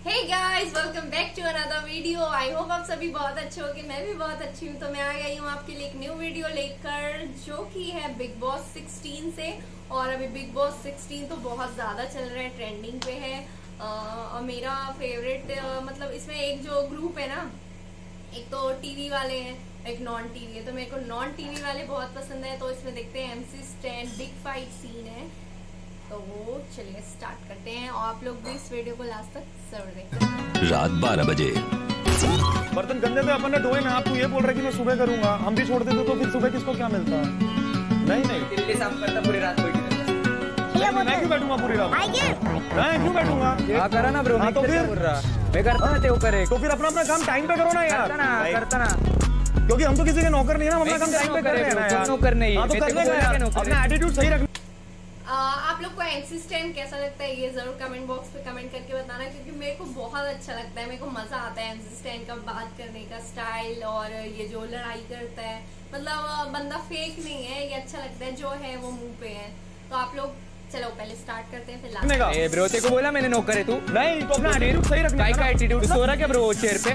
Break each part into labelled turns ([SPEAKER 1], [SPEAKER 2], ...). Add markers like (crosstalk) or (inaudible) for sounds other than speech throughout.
[SPEAKER 1] Hey guys welcome back to another video I hope आप सभी बहुत अच्छे होंगे, मैं भी बहुत अच्छी हूँ। तो मैं आ गई हूँ आपके लिए एक न्यू वीडियो लेकर, जो कि है बिग बॉस 16 से। और अभी बिग बॉस 16 तो बहुत ज़्यादा चल रहा है ट्रेंडिंग पे है। और मेरा फेवरेट मतलब इसमें एक जो ग्रुप है ना, एक तो टीवी वाले हैं, एक नॉन टीवी है। तो मेरे को नॉन टीवी वाले बहुत पसंद है। तो इसमें देखते हैं MC Stan big fight scene है। तो वो चलिए स्टार्ट करते हैं और आप लोग भी इस वीडियो को लास्ट तक ज़रूर देखते
[SPEAKER 2] रात 12 बजे।
[SPEAKER 3] बर्तन गंदे थे अपन ने धोए ना आप तू ये बोल रहा है कि मैं सुबह करूँगा। हम भी छोड़ देते तो फिर सुबह किसको क्या मिलता? नहीं नहीं।
[SPEAKER 4] दिल्ली साफ़ करता पूरी रात बैठी
[SPEAKER 3] नहीं, मैं क्यों बैठूँगा पूरी रात? मैं क्यों बैठूँगा?
[SPEAKER 4] हाँ करा ना ब्रो
[SPEAKER 3] हाँ, तो फिर?
[SPEAKER 4] मैं करता ना ते करे
[SPEAKER 3] तो फिर अपना अपना काम टाइम पे करो ना यार।
[SPEAKER 4] करता ना करता ना।
[SPEAKER 3] क्योंकि हम तो किसी के नौकर नहीं है ना हम अपना काम टाइम पे कर रहे हैं
[SPEAKER 4] नौकर है, नहीं,
[SPEAKER 3] हाँ, तो अपना एटीट्यूड सही रखना।
[SPEAKER 1] आप लोग को एक्सिस्टेंट कैसा लगता है ये ज़रूर कमेंट बॉक्स पे कमेंट करके बताना क्योंकि मेरे को बहुत अच्छा लगता है मेरे को मज़ा आता है एनसी स्टैंड का बात करने का स्टाइल और ये जो लड़ाई करता है। मतलब बंदा फेक नहीं है ये अच्छा लगता है जो है वो मुँह पे है। तो आप लोग चलो पहले स्टार्ट करते हैं फिर लास्ट
[SPEAKER 4] ए ब्रो तेरे को बोला मैंने नौकर है तू?
[SPEAKER 3] नहीं तो अपना एटीट्यूड सही रखना
[SPEAKER 4] काय का एटीट्यूड सो रहा क्या ब्रो चेयर पे?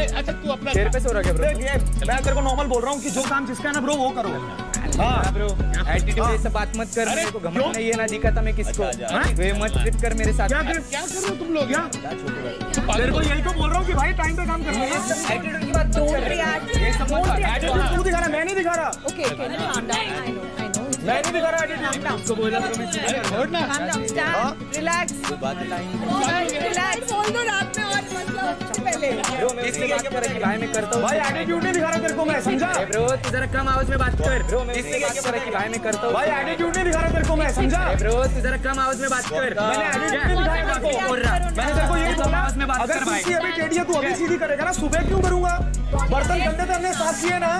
[SPEAKER 5] अच्छा तू अपना
[SPEAKER 4] चेयर पे सो रहा क्या ब्रो
[SPEAKER 3] देख मैं तेरे को नॉर्मल बोल रहा हूँ कि जो काम जिसका है ना ब्रो वो करो।
[SPEAKER 4] एटीट्यूड
[SPEAKER 3] हाँ।
[SPEAKER 4] बात मत कर मेरे को घमंड नहीं है ना दिखा था मैं किसको।
[SPEAKER 3] हाँ?
[SPEAKER 4] तो मत ट्रिप कर मेरे साथ।
[SPEAKER 3] क्या कर
[SPEAKER 5] क्या कर रहे हो तुम लोग
[SPEAKER 3] क्या को यही तो बोल रहा हूँ कि भाई टाइम पे काम करना है।
[SPEAKER 4] एटीट्यूड की बात मत कर। ये सब मत
[SPEAKER 3] एटीट्यूड तू दिखा रहा मैं नहीं दिखा रहा। मैं नहीं दिखा रहा एटीट्यूड
[SPEAKER 4] उसको बोला ब्रो मैं सीधे कर
[SPEAKER 5] छोड़ ना
[SPEAKER 4] ब्रो मैं इससे बात कर रही भाई मैं करता हूँ।
[SPEAKER 3] भाई एटीट्यूड नहीं दिखा रहा तेरे को मैं समझा?
[SPEAKER 4] ब्रो तू जरा कम आवाज़ में बात कर। ब्रो मैं इससे बात कर रही भाई मैं करता हूँ।
[SPEAKER 3] भाई एटीट्यूड नहीं दिखा रहा तेरे को मैं समझा?
[SPEAKER 4] ब्रो तू जरा कम आवाज़ में बात कर।
[SPEAKER 3] मैंने attitude नहीं दिखाया तेरे को।
[SPEAKER 4] बोल रहा।
[SPEAKER 3] मैंने तेरे को यही बोला
[SPEAKER 4] आवाज़ में बात कर भाई।
[SPEAKER 3] कुर्सी अभी टेढ़ी है तू अभी सीधी करेगा ना सुबह क्यों करूँगा? बर्तन गंदे थे हमने साफ़ किए ना।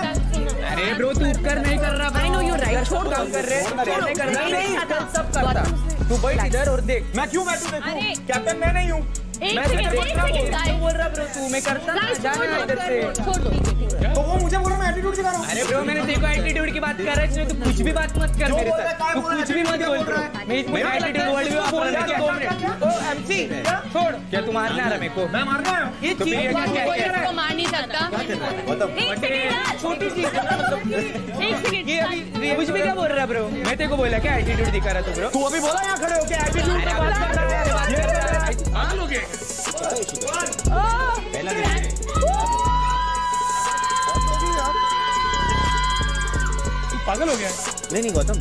[SPEAKER 4] अरे ब्रो तू उपकर नहीं कर रहा भाई नो यू राइट छोड़ काम कर रहे नहीं कर रहा। नहीं सब करता। तू बैठ इधर और देख।
[SPEAKER 3] मैं क्यों बैठू देखू? कैप्टन मैं नहीं हूँ।
[SPEAKER 4] मैं देखना तू बोल रहा ब्रो तू? मैं करता ना जाना इधर से।
[SPEAKER 3] तो वो मुझे बोल रहा मैं एटीट्यूड दिखा रहा हूँ।
[SPEAKER 4] अरे ब्रो मैंने देखो एटीट्यूड की बात कर रहा है तू कुछ भी बात मत कर
[SPEAKER 3] जो
[SPEAKER 4] मेरे
[SPEAKER 3] बोल रहा है,
[SPEAKER 4] साथ। तू
[SPEAKER 3] है,
[SPEAKER 4] कुछ भी मत बोल ब्रो।
[SPEAKER 3] है?
[SPEAKER 4] मैं इतना
[SPEAKER 3] मेरा
[SPEAKER 4] एटीट्यूड
[SPEAKER 3] लगता है
[SPEAKER 4] वर्ड में
[SPEAKER 3] बोल
[SPEAKER 4] बोल
[SPEAKER 3] रहा
[SPEAKER 4] रहा
[SPEAKER 3] है,
[SPEAKER 4] दो
[SPEAKER 3] क्या, क्या,
[SPEAKER 4] मिनट
[SPEAKER 3] क्या?
[SPEAKER 4] ओ एमसी छोड़। क्या तू मारने आ रहा मेरे को?
[SPEAKER 3] मैं मारना है?
[SPEAKER 4] ये चीज़
[SPEAKER 3] ये
[SPEAKER 4] क्या
[SPEAKER 3] क्या
[SPEAKER 4] क्या
[SPEAKER 3] है?
[SPEAKER 4] क्या
[SPEAKER 6] मार नहीं सकता।
[SPEAKER 4] छोटी चीज़
[SPEAKER 6] एक सेकंड
[SPEAKER 4] ये अभी कुछ भी क्या बोल रहा ब्रो? मैं तेरे को बोला क्या एटीट्यूड दिखा रहा तू ब्रो?
[SPEAKER 3] तू अभी बोला यहाँ खड़े हो। क्या एटीट्यूड पे बात कर रहा है।
[SPEAKER 5] हो। गया है। पागल हो गया।
[SPEAKER 7] नहीं नहीं गौतम.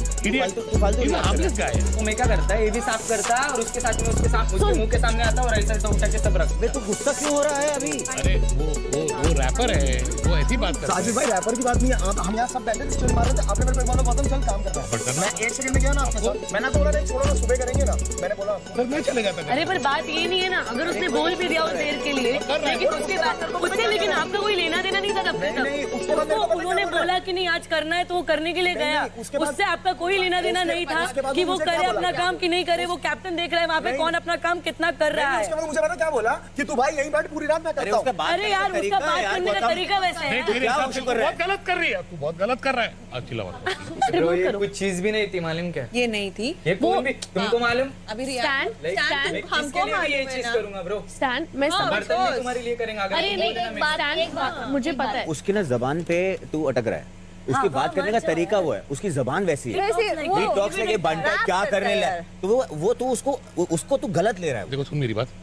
[SPEAKER 7] तू फालतू
[SPEAKER 5] हार्मलेस गाय है।
[SPEAKER 4] वो मैं क्या करता है ये भी साफ़ करता है और उसके साथ में उसके साथ उसके मुँह के सामने आता है और ऐसा ऐसा उठा के सब रख।
[SPEAKER 7] बे तू गुस्सा क्यों हो रहा है अभी?
[SPEAKER 5] अरे वो वो वो रैपर है वो ऐसी बात करता है।
[SPEAKER 3] साजिद भाई रैपर की बात नहीं है आप- हम यहाँ सब बैठे थे स्टोरी मार रहे थे आपने मेरे को बार गौतम चल काम
[SPEAKER 5] पर
[SPEAKER 3] है। मैं एक सेकंड में गया ना आपके साथ। मैंने तो बोला नहीं छोड़ो ना सुबह करेंगे ना। मैंने बोला।
[SPEAKER 5] फिर मैं चले जाता
[SPEAKER 6] अरे पर बात ये नहीं है ना अगर उसने बोल भी दिया उस देर के लिए लेकिन उसके बाद उससे लेकिन आपका कोई लेना देना नहीं था तब तक। उन्होंने
[SPEAKER 3] बोल
[SPEAKER 6] कि नहीं आज करना है तो वो करने के लिए गया। उससे आपका कोई लेना देना नहीं था कि
[SPEAKER 3] वो
[SPEAKER 6] करे अपना काम कि नहीं करे वो कैप्टन देख रहा है वहाँ पे कौन अपना काम कितना कर रहा है।
[SPEAKER 3] मुझे क्या बोला? कि तू भाई यहीं बैठ पूरी रात मैं
[SPEAKER 7] अरे
[SPEAKER 3] करता
[SPEAKER 7] उसका
[SPEAKER 6] अरे यार उसका बात करने का तरीका वैसा है।
[SPEAKER 5] तू
[SPEAKER 7] है?
[SPEAKER 5] बहुत गलत कर रही है तू बहुत गलत कर रहा है। अच्छी लगा
[SPEAKER 4] कुछ चीज़ भी नहीं थी मालूम क्या?
[SPEAKER 8] ये नहीं थी।
[SPEAKER 4] ये तुमको मालूम?
[SPEAKER 8] अभी
[SPEAKER 6] स्टैंड
[SPEAKER 4] भी ये चीज़ करूँगा ब्रो
[SPEAKER 6] स्टैंड मैं
[SPEAKER 4] बर्तन तुम्हारे लिए करेंगे
[SPEAKER 6] अरे नहीं एक बात एक बात मुझे पता है।
[SPEAKER 7] उसकी ना जबान पे तू अटक रहा है। उसकी बात करने का तरीका वो है। उसकी जबान वैसी है। ही। टॉक्स लाइक बंटा क्या करने लगा तो वो वो तू उसको उसको तू गलत ले रहा है।
[SPEAKER 5] देखो सुन मेरी बात।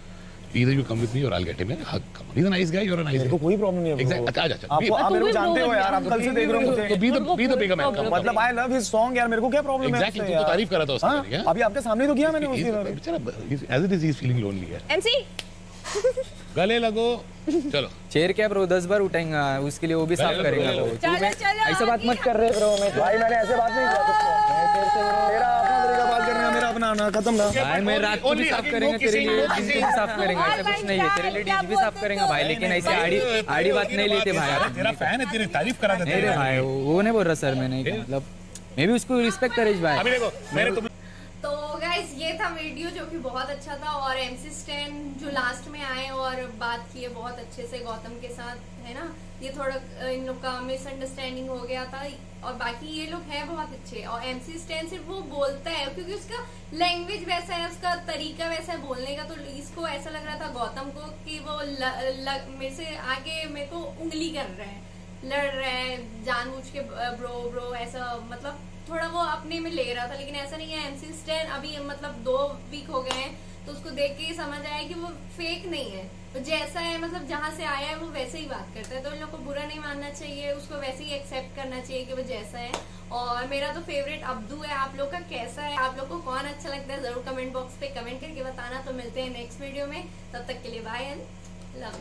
[SPEAKER 5] Either you come with me or I'll get him yeah? come on he's a nice guy you're a nice
[SPEAKER 3] मेरे को
[SPEAKER 5] guy
[SPEAKER 3] कोई प्रॉब्लम नहीं है
[SPEAKER 5] Exactly.
[SPEAKER 3] bro।
[SPEAKER 5] अच्छा, अच्छा,
[SPEAKER 3] आप
[SPEAKER 5] be-
[SPEAKER 3] आप मेरे को
[SPEAKER 6] तू
[SPEAKER 3] जानते हो यार आप कल से देख रहे हो
[SPEAKER 5] तो
[SPEAKER 3] मुझे।
[SPEAKER 5] be the be the bigger man come, come,
[SPEAKER 3] मतलब आई लव हिज सॉन्ग यार मेरे को क्या प्रॉब्लम है
[SPEAKER 5] Exactly, तू तो? तारीफ़ कर रहा था उसकी
[SPEAKER 3] हाँ,
[SPEAKER 5] हाँ?
[SPEAKER 3] अभी आपके सामने तो किया मैंने उसकी
[SPEAKER 5] He's- बेचारा as it is he's feeling lonely है
[SPEAKER 8] एमसी (laughs)
[SPEAKER 5] गले लगो। चलो।
[SPEAKER 4] चेयर क्या ब्रो दस बार उठाएँगा उसके लिए वो भी साफ़ करेगा।
[SPEAKER 5] चलो।
[SPEAKER 4] ब्रो तू
[SPEAKER 8] चलो,
[SPEAKER 4] मैं-
[SPEAKER 8] चलो,
[SPEAKER 4] ऐसा बात मत कर रहे ब्रो मैं
[SPEAKER 3] भाई मैंने ऐसे बात नहीं किया तुझसे। मेरा अपना तरीका बात करने का मेरा अपना आना खत्म ना।
[SPEAKER 4] भाई मैं रात को भी साफ़ करेंगे तेरे लिए
[SPEAKER 5] no
[SPEAKER 4] दिन
[SPEAKER 5] kissing.
[SPEAKER 4] को भी साफ़ करेंगे ऐसा कुछ नहीं है। तेरे लिए डीज भी साफ़ करेंगे भाई लेकिन ऐसे आड़ी आड़ी बात नहीं लेते भाई।
[SPEAKER 5] तेरा फ़ैन है तेरी तारीफ़ करा देते
[SPEAKER 4] नहीं भाई वो नहीं बोल रहा सर मैं नहीं। मतलब मैं भी उसको रिस्पेक्ट करे भाई
[SPEAKER 5] अभी देखो मैंने तुम
[SPEAKER 1] तो गाइस ये था वीडियो जो कि बहुत अच्छा था और एमसी स्टैन जो लास्ट में आए और बात किए बहुत अच्छे से गौतम के साथ है ना? ये थोड़ा इन लोग का मिसअंडरस्टैंडिंग हो गया था और बाकी ये लोग हैं बहुत अच्छे और एमसी स्टैन सिर्फ़ वो बोलता है क्योंकि उसका लैंग्वेज वैसा है उसका तरीका वैसा है बोलने का तो इसको ऐसा लग रहा था गौतम को कि वो ल, ल, मेरे से आगे मेरे को उंगली कर रहे हैं लड़ रहे हैं जानबूझ के ब्रो ब्रो ऐसा मतलब थोड़ा वो अपने में ले रहा था, लेकिन ऐसा नहीं है एमसी स्टैन अभी मतलब दो वीक हो गए हैं तो उसको देख के समझ आया कि वो फेक नहीं है। तो जैसा है मतलब जहाँ से आया है, वो वैसे ही बात करता है। तो उन लोग को बुरा नहीं मानना चाहिए, उसको वैसे ही एक्सेप्ट करना चाहिए कि वो जैसा है। और मेरा तो फेवरेट अब्दू है। आप लोग का कैसा है? आप लोग को कौन अच्छा लगता है? ज़रूर कमेंट बॉक्स पे कमेंट करके बताना। तो मिलते हैं नेक्स्ट वीडियो में। तब तक के लिए बाय एंड लव